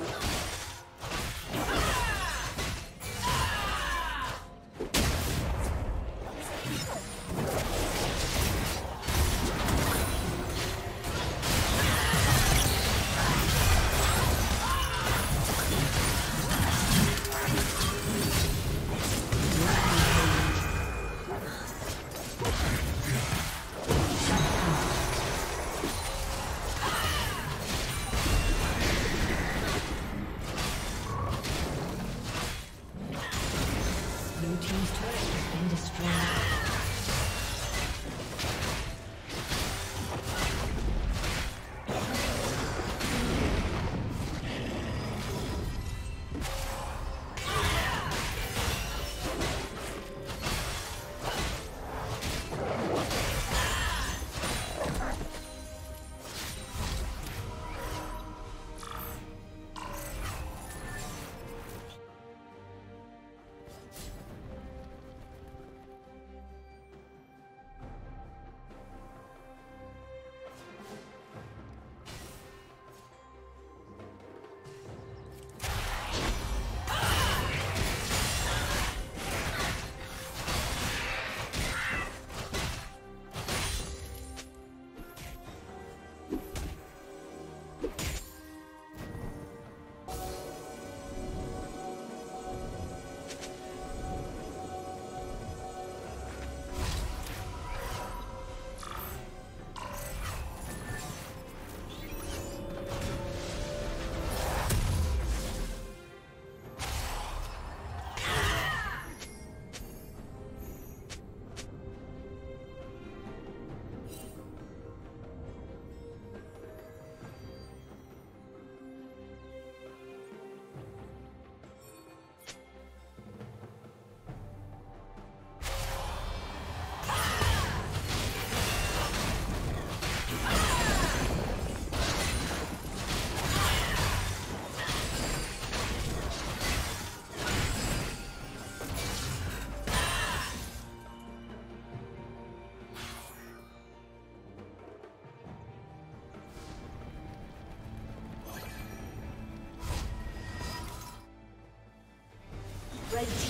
Let's go. Slain